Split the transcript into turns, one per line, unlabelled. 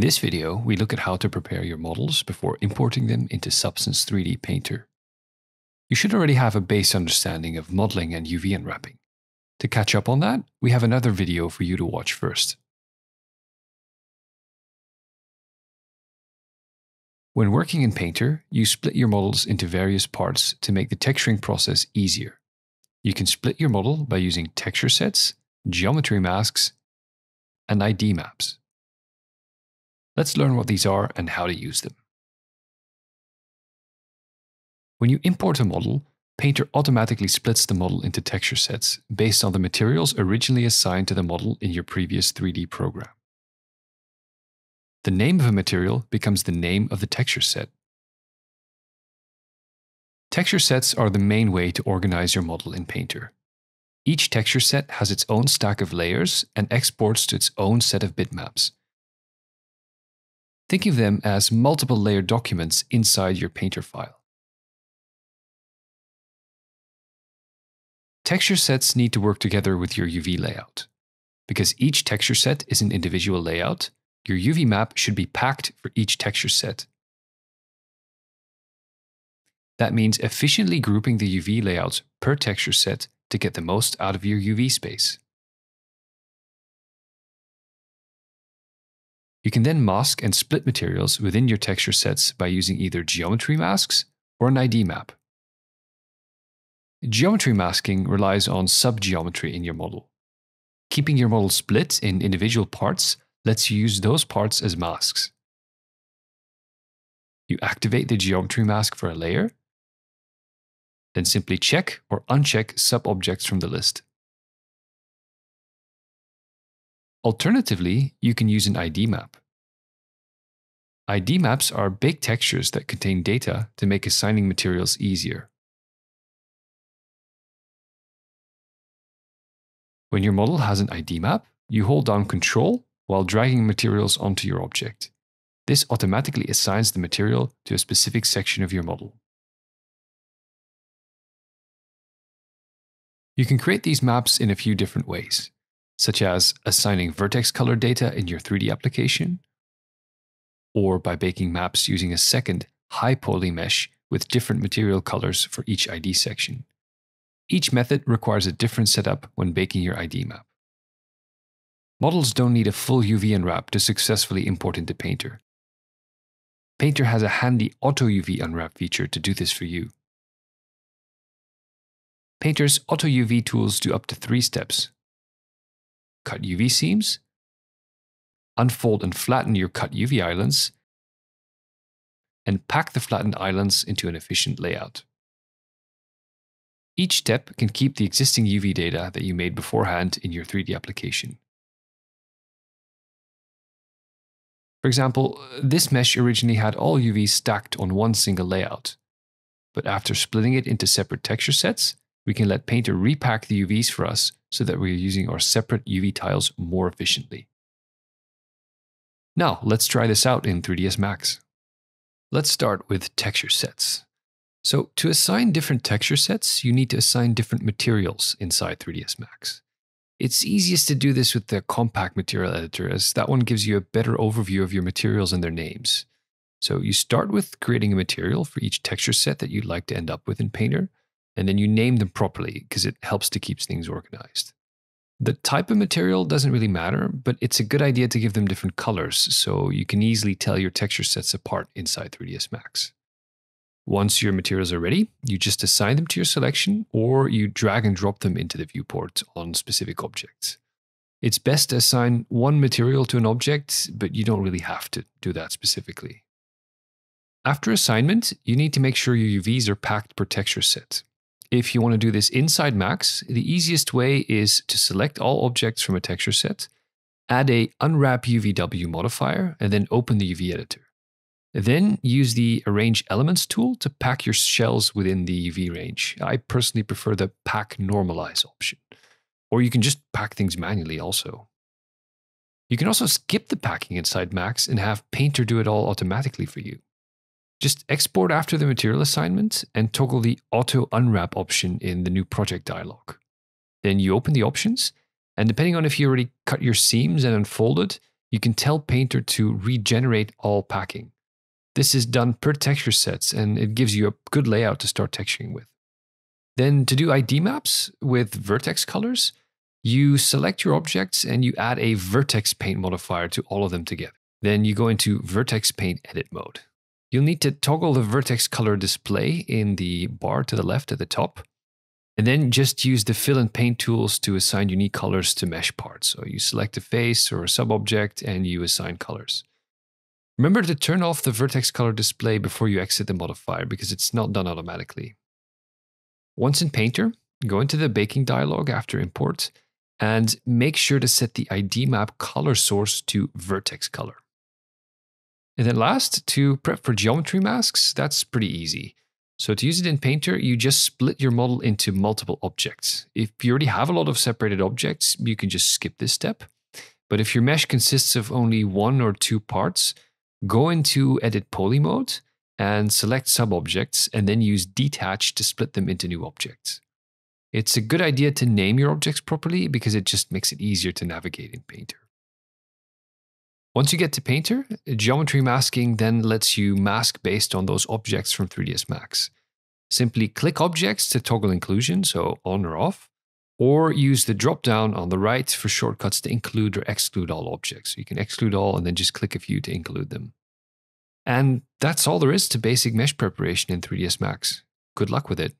In this video, we look at how to prepare your models before importing them into Substance 3D Painter. You should already have a base understanding of modeling and UV unwrapping. To catch up on that, we have another video for you to watch first. When working in Painter, you split your models into various parts to make the texturing process easier. You can split your model by using texture sets, geometry masks, and ID maps. Let's learn what these are and how to use them. When you import a model, Painter automatically splits the model into texture sets based on the materials originally assigned to the model in your previous 3D program. The name of a material becomes the name of the texture set. Texture sets are the main way to organize your model in Painter. Each texture set has its own stack of layers and exports to its own set of bitmaps. Think of them as multiple layer documents inside your Painter file. Texture sets need to work together with your UV layout. Because each texture set is an individual layout, your UV map should be packed for each texture set. That means efficiently grouping the UV layouts per texture set to get the most out of your UV space. You can then mask and split materials within your texture sets by using either geometry masks or an ID map. Geometry masking relies on subgeometry in your model. Keeping your model split in individual parts lets you use those parts as masks. You activate the geometry mask for a layer, then simply check or uncheck sub-objects from the list. Alternatively, you can use an ID map. ID maps are big textures that contain data to make assigning materials easier. When your model has an ID map, you hold down Control while dragging materials onto your object. This automatically assigns the material to a specific section of your model. You can create these maps in a few different ways such as assigning vertex color data in your 3D application, or by baking maps using a second high poly mesh with different material colors for each ID section. Each method requires a different setup when baking your ID map. Models don't need a full UV unwrap to successfully import into Painter. Painter has a handy auto UV unwrap feature to do this for you. Painter's auto UV tools do up to three steps cut UV seams, unfold and flatten your cut UV islands, and pack the flattened islands into an efficient layout. Each step can keep the existing UV data that you made beforehand in your 3D application. For example, this mesh originally had all UVs stacked on one single layout, but after splitting it into separate texture sets, we can let Painter repack the UVs for us so that we're using our separate UV tiles more efficiently. Now, let's try this out in 3ds Max. Let's start with texture sets. So to assign different texture sets, you need to assign different materials inside 3ds Max. It's easiest to do this with the compact material editor as that one gives you a better overview of your materials and their names. So you start with creating a material for each texture set that you'd like to end up with in Painter, and then you name them properly because it helps to keep things organized. The type of material doesn't really matter, but it's a good idea to give them different colors so you can easily tell your texture sets apart inside 3ds Max. Once your materials are ready, you just assign them to your selection or you drag and drop them into the viewport on specific objects. It's best to assign one material to an object, but you don't really have to do that specifically. After assignment, you need to make sure your UVs are packed per texture set. If you want to do this inside Max, the easiest way is to select all objects from a texture set, add a unwrap UVW modifier, and then open the UV editor. Then use the Arrange Elements tool to pack your shells within the UV range. I personally prefer the Pack Normalize option. Or you can just pack things manually also. You can also skip the packing inside Max and have Painter do it all automatically for you. Just export after the material assignment and toggle the auto unwrap option in the new project dialog. Then you open the options, and depending on if you already cut your seams and unfolded, you can tell Painter to regenerate all packing. This is done per texture sets and it gives you a good layout to start texturing with. Then to do ID maps with vertex colors, you select your objects and you add a vertex paint modifier to all of them together. Then you go into vertex paint edit mode. You'll need to toggle the vertex color display in the bar to the left at the top. And then just use the fill and paint tools to assign unique colors to mesh parts. So you select a face or a sub-object and you assign colors. Remember to turn off the vertex color display before you exit the modifier because it's not done automatically. Once in Painter, go into the baking dialog after import and make sure to set the ID map color source to vertex color. And then last, to prep for geometry masks, that's pretty easy. So to use it in Painter, you just split your model into multiple objects. If you already have a lot of separated objects, you can just skip this step. But if your mesh consists of only one or two parts, go into Edit Poly mode and select sub-objects and then use Detach to split them into new objects. It's a good idea to name your objects properly because it just makes it easier to navigate in Painter. Once you get to Painter, geometry masking then lets you mask based on those objects from 3ds Max. Simply click objects to toggle inclusion, so on or off, or use the drop down on the right for shortcuts to include or exclude all objects. So you can exclude all and then just click a few to include them. And that's all there is to basic mesh preparation in 3ds Max. Good luck with it.